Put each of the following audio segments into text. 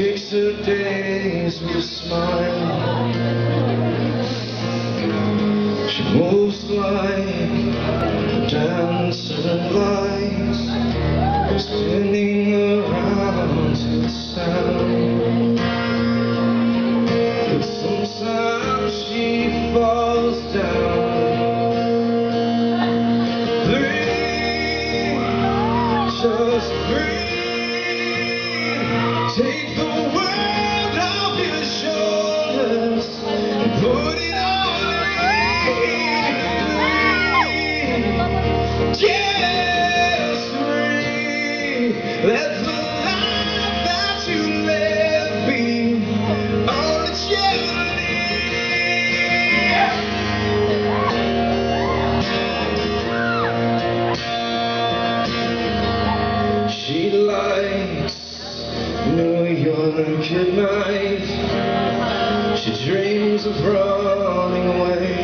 takes her days with a smile. She moves like a dancing lights, spinning around to the sound. But sometimes she falls down. Breathe, just breathe. Take the world off your shoulders and put it on me. Just breathe. Let at night. She dreams of running away.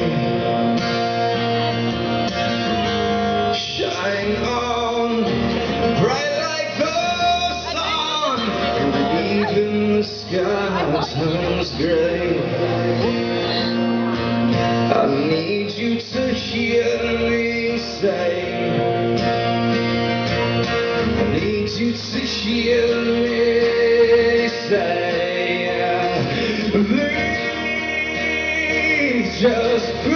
Shine on, bright like the sun, and even the sky turns gray. I need you to hear me say. I need you to hear just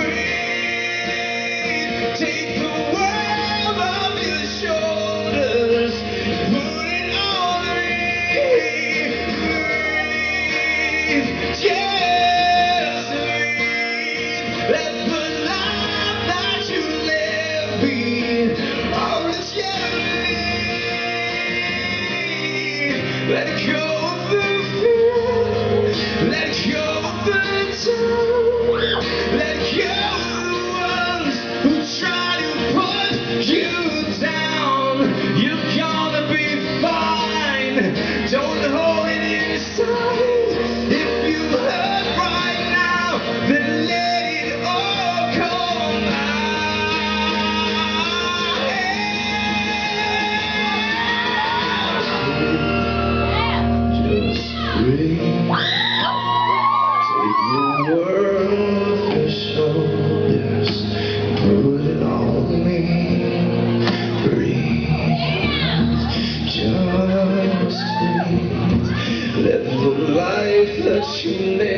she lives.